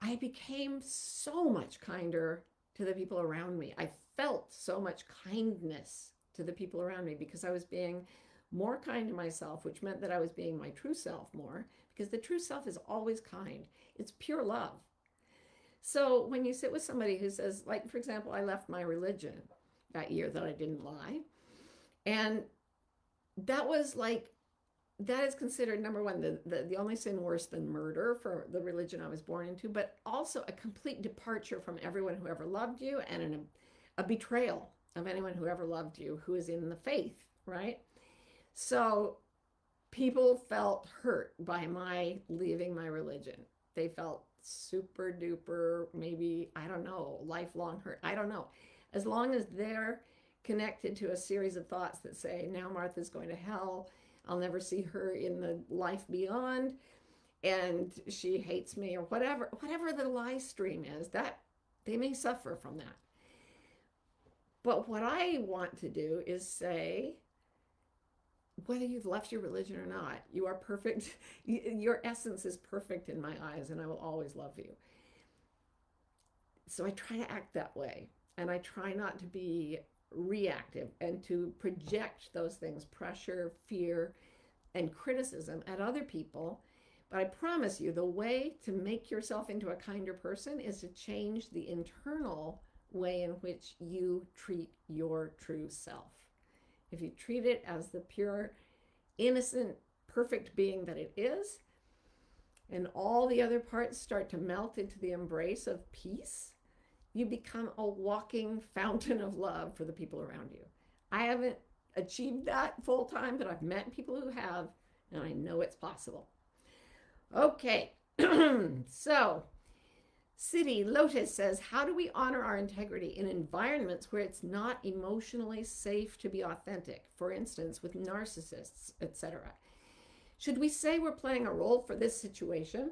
I became so much kinder to the people around me. I felt so much kindness to the people around me because I was being more kind to myself, which meant that I was being my true self more because the true self is always kind. It's pure love. So when you sit with somebody who says, like, for example, I left my religion that year that I didn't lie. And that was like, that is considered number one, the, the, the only sin worse than murder for the religion I was born into, but also a complete departure from everyone who ever loved you and an, a betrayal of anyone who ever loved you who is in the faith, right? So people felt hurt by my leaving my religion. They felt super duper, maybe, I don't know, lifelong hurt. I don't know. As long as they're connected to a series of thoughts that say, now Martha's going to hell, I'll never see her in the life beyond, and she hates me, or whatever, whatever the lie stream is, that they may suffer from that. But what I want to do is say, whether you've left your religion or not, you are perfect. Your essence is perfect in my eyes, and I will always love you. So I try to act that way, and I try not to be reactive and to project those things pressure, fear, and criticism at other people. But I promise you, the way to make yourself into a kinder person is to change the internal way in which you treat your true self if you treat it as the pure, innocent, perfect being that it is, and all the other parts start to melt into the embrace of peace, you become a walking fountain of love for the people around you. I haven't achieved that full time, but I've met people who have, and I know it's possible. Okay, so City Lotus says, How do we honor our integrity in environments where it's not emotionally safe to be authentic? For instance, with narcissists, etc. Should we say we're playing a role for this situation?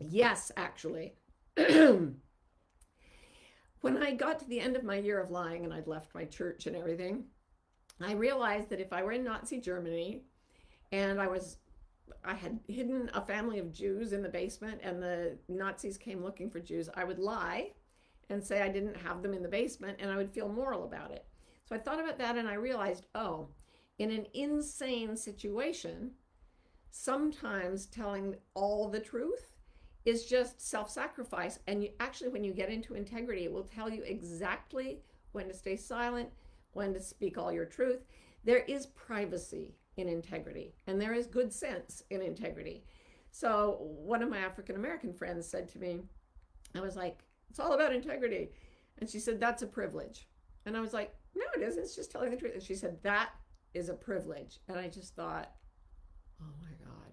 Yes, actually. when I got to the end of my year of lying and I'd left my church and everything, I realized that if I were in Nazi Germany and I was I had hidden a family of Jews in the basement and the Nazis came looking for Jews, I would lie and say I didn't have them in the basement and I would feel moral about it. So I thought about that and I realized, oh, in an insane situation, sometimes telling all the truth is just self sacrifice. And you, actually, when you get into integrity, it will tell you exactly when to stay silent, when to speak all your truth. There is privacy in integrity, and there is good sense in integrity. So, one of my African American friends said to me, I was like, it's all about integrity. And she said, that's a privilege. And I was like, no, it isn't. It's just telling the truth. And she said, that is a privilege. And I just thought, oh my God.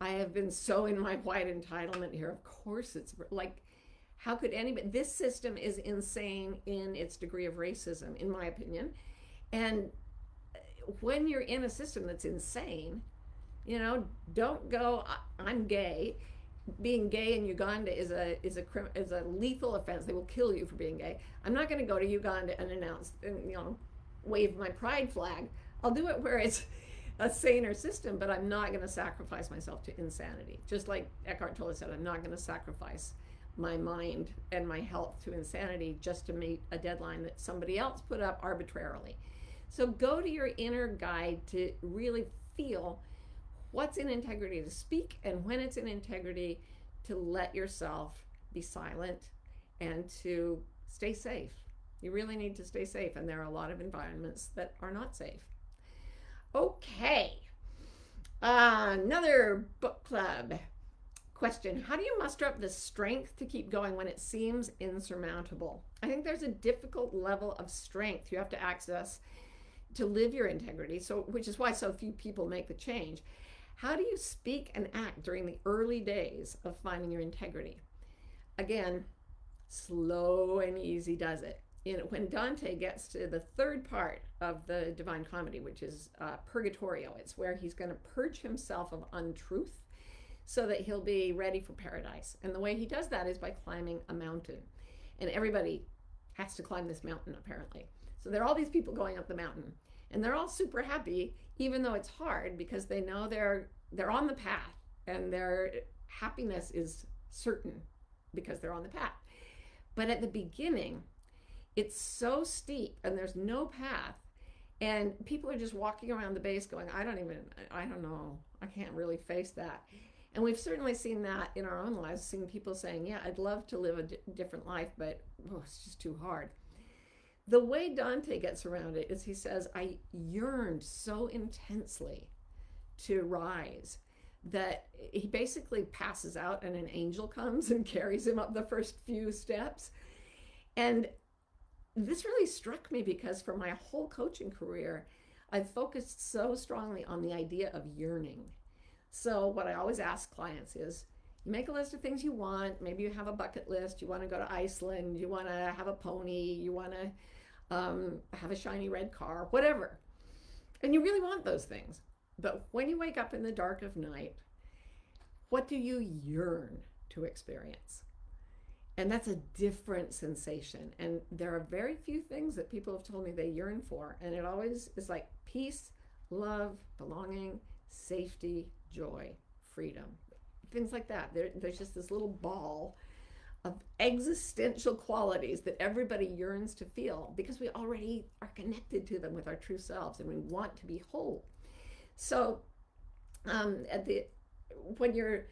I have been so in my white entitlement here. Of course, it's like, how could anybody? This system is insane in its degree of racism, in my opinion. And when you're in a system that's insane, you know, don't go, I'm gay being gay in Uganda is a is a is a lethal offense. They will kill you for being gay. I'm not going to go to Uganda and announce and you know wave my pride flag. I'll do it where it's a saner system, but I'm not going to sacrifice myself to insanity. Just like Eckhart Tolle said, I'm not going to sacrifice my mind and my health to insanity just to meet a deadline that somebody else put up arbitrarily. So go to your inner guide to really feel what's in integrity to speak and when it's in integrity to let yourself be silent and to stay safe. You really need to stay safe, and there are a lot of environments that are not safe. Okay, uh, another book club question How do you muster up the strength to keep going when it seems insurmountable? I think there's a difficult level of strength you have to access to live your integrity, so which is why so few people make the change. How do you speak and act during the early days of finding your integrity? Again, slow and easy does it. You know, when Dante gets to the third part of the Divine Comedy, which is uh, Purgatorio, it's where he's going to purge himself of untruth so that he'll be ready for paradise. And the way he does that is by climbing a mountain. And everybody has to climb this mountain, apparently. So there are all these people going up the mountain, and they're all super happy even though it's hard because they know they're they're on the path and their happiness is certain because they're on the path. But at the beginning, it's so steep and there's no path and people are just walking around the base going i don't even i don't know. I can't really face that. And we've certainly seen that in our own lives seeing people saying yeah i'd love to live a different life but oh, it's just too hard the way Dante gets around it is he says, I yearned so intensely to rise that he basically passes out and an angel comes and carries him up the first few steps. And this really struck me because for my whole coaching career, I've focused so strongly on the idea of yearning. So, what I always ask clients is you make a list of things you want. Maybe you have a bucket list. You want to go to Iceland. You want to have a pony. You want to um, have a shiny red car, whatever. And you really want those things. But when you wake up in the dark of night, what do you yearn to experience? And that's a different sensation. And there are very few things that people have told me they yearn for. And it always is like peace, love, belonging, safety, joy, freedom, things like that. There, there's just this little ball of existential qualities that everybody yearns to feel because we already are connected to them with our true selves and we want to be whole. So, um, at the when you're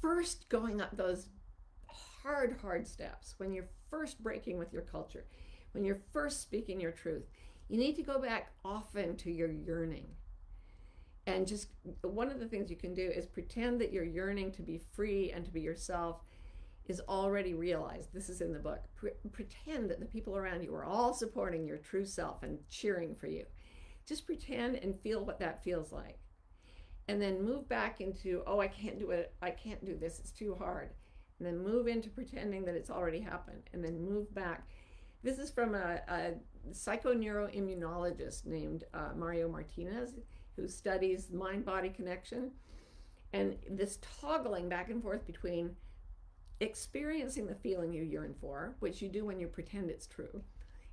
first going up those hard, hard steps, when you're first breaking with your culture, when you're first speaking your truth, you need to go back often to your yearning. And just one of the things you can do is pretend that you're yearning to be free and to be yourself is already realized. This is in the book. Pre- pretend that the people around you are all supporting your true self and cheering for you. Just pretend and feel what that feels like. And then move back into, oh, I can't do it. I can't do this. It's too hard. And then move into pretending that it's already happened. And then move back. This is from a, a psychoneuroimmunologist named uh, Mario Martinez, who studies mind body connection. And this toggling back and forth between experiencing the feeling you yearn for, which you do when you pretend it's true,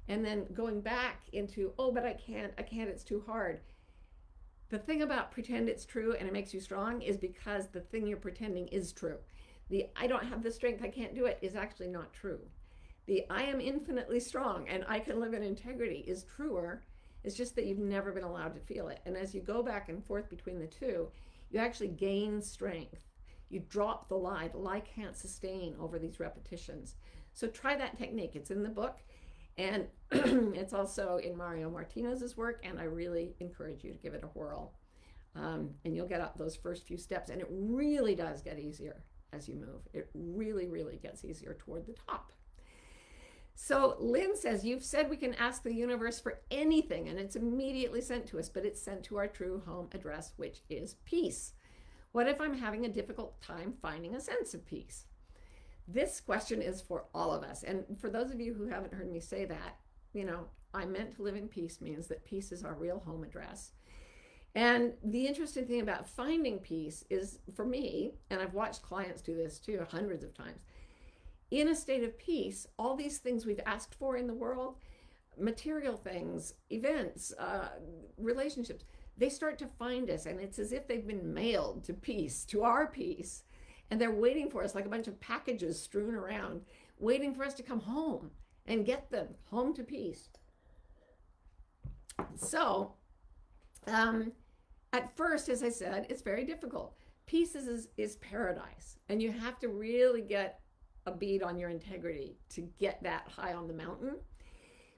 and then going back into, oh, but I can't, I can't, it's too hard. The thing about pretend it's true and it makes you strong is because the thing you're pretending is true. The I don't have the strength, I can't do it is actually not true. The I am infinitely strong and I can live in integrity is truer. It's just that you've never been allowed to feel it. And as you go back and forth between the two, you actually gain strength You drop the lie. The lie can't sustain over these repetitions. So try that technique. It's in the book and it's also in Mario Martinez's work. And I really encourage you to give it a whirl. Um, and you'll get up those first few steps. And it really does get easier as you move. It really, really gets easier toward the top. So Lynn says, You've said we can ask the universe for anything, and it's immediately sent to us, but it's sent to our true home address, which is peace. What if I'm having a difficult time finding a sense of peace? This question is for all of us. And for those of you who haven't heard me say that, you know, I meant to live in peace means that peace is our real home address. And the interesting thing about finding peace is for me, and I've watched clients do this too hundreds of times, in a state of peace, all these things we've asked for in the world, material things, events, uh, relationships, they start to find us. And it's as if they've been mailed to peace, to our peace. And they're waiting for us like a bunch of packages strewn around, waiting for us to come home and get them home to peace. So, um, at first, as I said, it's very difficult. Peace is, is paradise, and you have to really get a bead on your integrity to get that high on the mountain.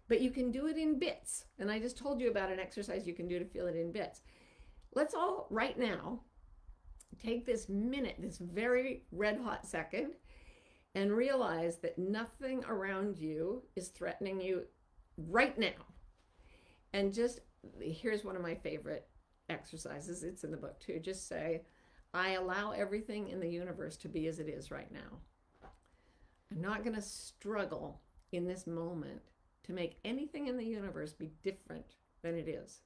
But you can do it in bits. And I just told you about an exercise you can do to feel it in bits. Let's all, right now, take this minute, this very red hot second, and realize that nothing around you is threatening you right now. And just here's one of my favorite exercises. It's in the book too. Just say, I allow everything in the universe to be as it is right now. I'm not going to struggle in this moment to make anything in the universe be different than it is.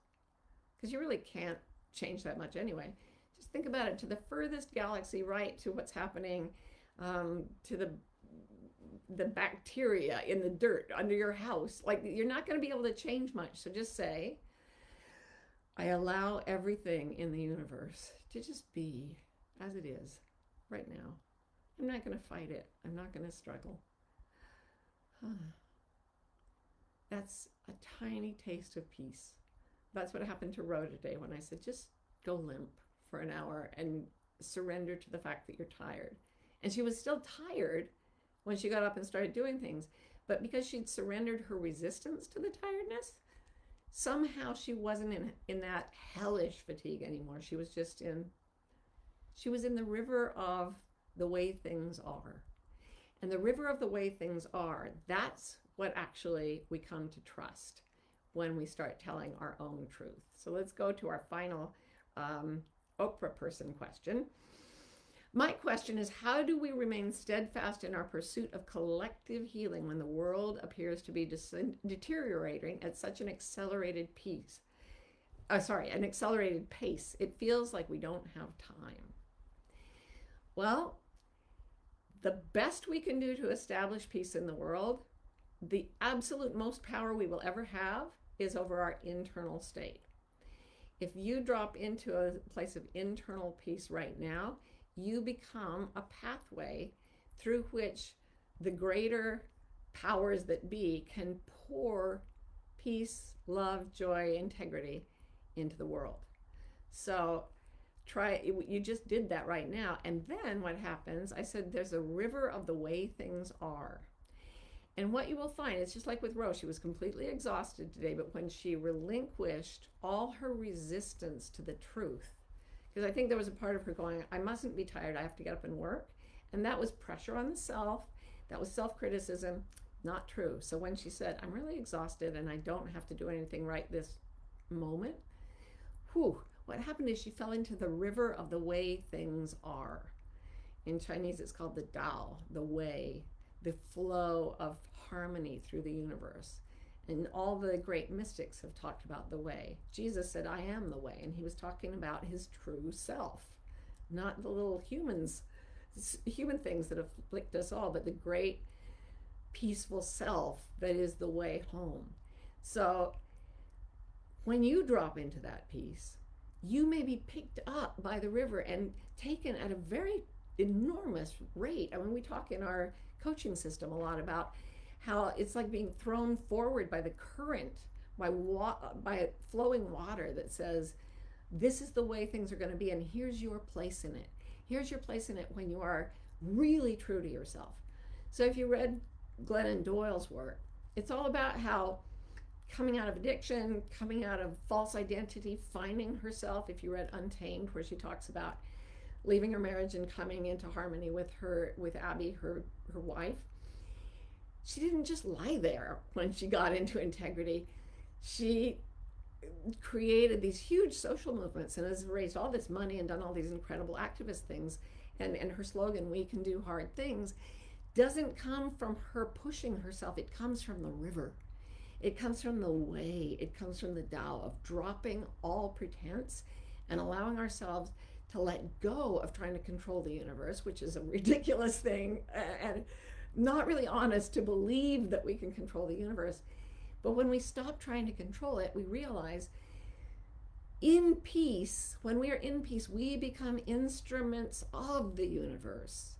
Because you really can't change that much anyway. Just think about it to the furthest galaxy, right to what's happening um, to the the bacteria in the dirt under your house. Like you're not going to be able to change much. So just say, I allow everything in the universe to just be as it is right now. I'm not going to fight it. I'm not going to struggle. That's a tiny taste of peace. That's what happened to Ro today when I said, just go limp for an hour and surrender to the fact that you're tired. And she was still tired when she got up and started doing things. But because she'd surrendered her resistance to the tiredness, somehow she wasn't in, in that hellish fatigue anymore. She was just in, she was in the river of the way things are. And the river of the way things are, that's what actually we come to trust when we start telling our own truth. So let's go to our final um, Oprah person question. My question is How do we remain steadfast in our pursuit of collective healing when the world appears to be deteriorating at such an accelerated pace? Uh, sorry, an accelerated pace. It feels like we don't have time. Well, the best we can do to establish peace in the world, the absolute most power we will ever have, is over our internal state. If you drop into a place of internal peace right now, you become a pathway through which the greater powers that be can pour peace, love, joy, integrity into the world. So try you just did that right now and then what happens i said there's a river of the way things are and what you will find it's just like with rose she was completely exhausted today but when she relinquished all her resistance to the truth because i think there was a part of her going i mustn't be tired i have to get up and work and that was pressure on the self that was self-criticism not true so when she said i'm really exhausted and i don't have to do anything right this moment whew what happened is she fell into the river of the way things are. In Chinese, it's called the Dao, the way, the flow of harmony through the universe. And all the great mystics have talked about the way. Jesus said, I am the way. And he was talking about his true self, not the little humans, human things that afflict us all, but the great peaceful self that is the way home. So when you drop into that peace, you may be picked up by the river and taken at a very enormous rate. I mean, we talk in our coaching system a lot about how it's like being thrown forward by the current, by wa- by flowing water that says, "This is the way things are going to be, and here's your place in it. Here's your place in it when you are really true to yourself. So if you read Glennon Doyle's work, it's all about how coming out of addiction, coming out of false identity, finding herself. If you read Untamed, where she talks about leaving her marriage and coming into harmony with her with Abby, her her wife, she didn't just lie there when she got into integrity. She created these huge social movements and has raised all this money and done all these incredible activist things. And, and her slogan, We Can Do Hard Things, doesn't come from her pushing herself, it comes from the river. It comes from the way, it comes from the Tao of dropping all pretense and allowing ourselves to let go of trying to control the universe, which is a ridiculous thing and not really honest to believe that we can control the universe. But when we stop trying to control it, we realize in peace, when we are in peace, we become instruments of the universe.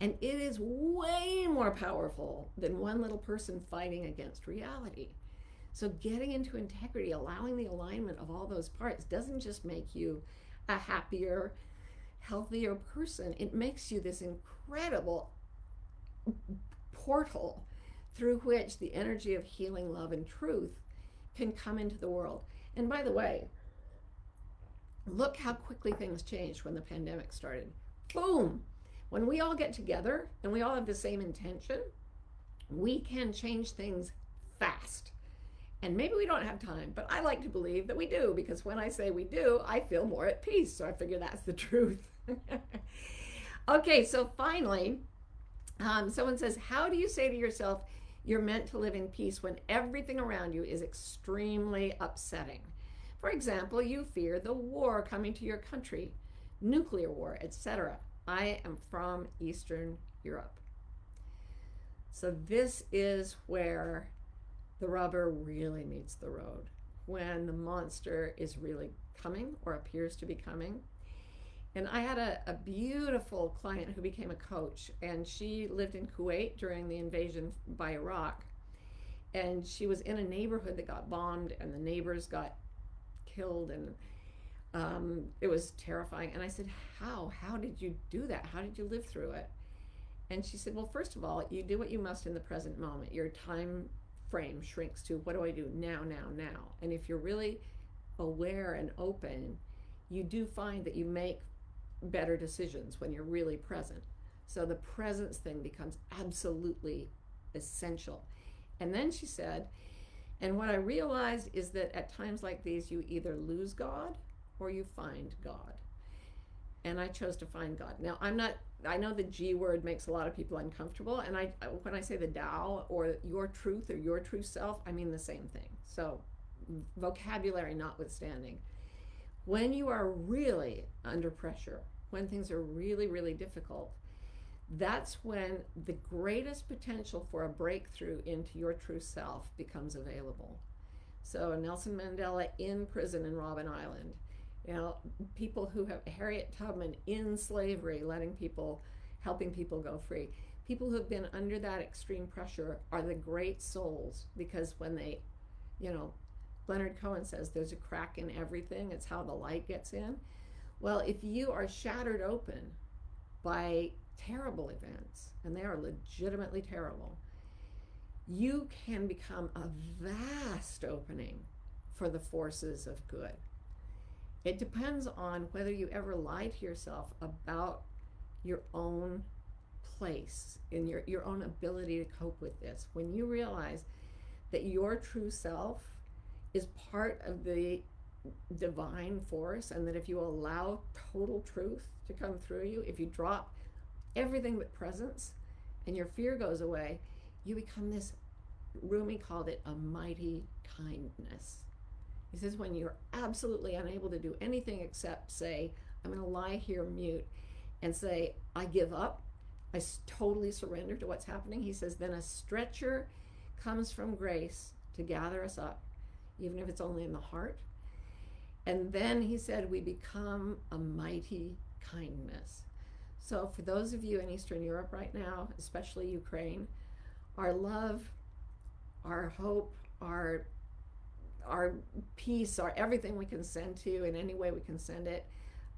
And it is way more powerful than one little person fighting against reality. So, getting into integrity, allowing the alignment of all those parts, doesn't just make you a happier, healthier person, it makes you this incredible portal through which the energy of healing, love, and truth can come into the world. And by the way, look how quickly things changed when the pandemic started. Boom! When we all get together and we all have the same intention, we can change things fast. And maybe we don't have time, but I like to believe that we do because when I say we do, I feel more at peace. So I figure that's the truth. okay, so finally, um, someone says, How do you say to yourself, you're meant to live in peace when everything around you is extremely upsetting? For example, you fear the war coming to your country, nuclear war, etc. I am from Eastern Europe. So, this is where the rubber really meets the road. When the monster is really coming or appears to be coming, and I had a, a beautiful client who became a coach, and she lived in Kuwait during the invasion by Iraq. And she was in a neighborhood that got bombed, and the neighbors got killed, and um, it was terrifying. And I said, How? How did you do that? How did you live through it? And she said, Well, first of all, you do what you must in the present moment. Your time frame shrinks to what do I do now, now, now. And if you're really aware and open, you do find that you make better decisions when you're really present. So the presence thing becomes absolutely essential. And then she said, and what I realized is that at times like these, you either lose God or you find God. And I chose to find God. Now, I'm not, I know the G word makes a lot of people uncomfortable. And I, when I say the Tao or your truth or your true self, I mean the same thing. So, vocabulary notwithstanding, when you are really under pressure, when things are really, really difficult, that's when the greatest potential for a breakthrough into your true self becomes available. So Nelson Mandela in prison in Robben Island, you know, people who have Harriet Tubman in slavery, letting people, helping people go free. People who have been under that extreme pressure are the great souls because when they, you know, Leonard Cohen says there's a crack in everything. It's how the light gets in. Well, if you are shattered open by terrible events, and they are legitimately terrible, you can become a vast opening for the forces of good. It depends on whether you ever lie to yourself about your own place in your, your own ability to cope with this. When you realize that your true self is part of the divine force, and that if you allow total truth to come through you, if you drop everything but presence and your fear goes away, you become this. Rumi called it a mighty kindness. He says, when you're absolutely unable to do anything except say, I'm going to lie here mute and say, I give up, I totally surrender to what's happening. He says, then a stretcher comes from grace to gather us up, even if it's only in the heart. And then he said, we become a mighty kindness. So, for those of you in Eastern Europe right now, especially Ukraine, our love, our hope, our our peace, our everything we can send to you in any way we can send it.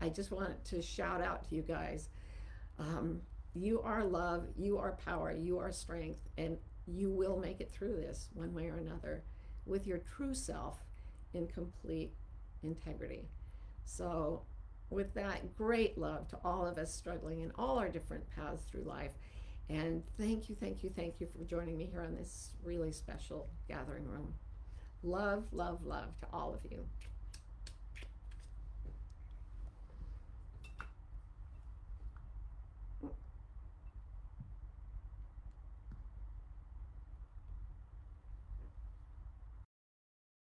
I just want to shout out to you guys. Um, you are love, you are power, you are strength, and you will make it through this one way or another with your true self in complete integrity. So, with that, great love to all of us struggling in all our different paths through life. And thank you, thank you, thank you for joining me here on this really special gathering room. Love, love, love to all of you.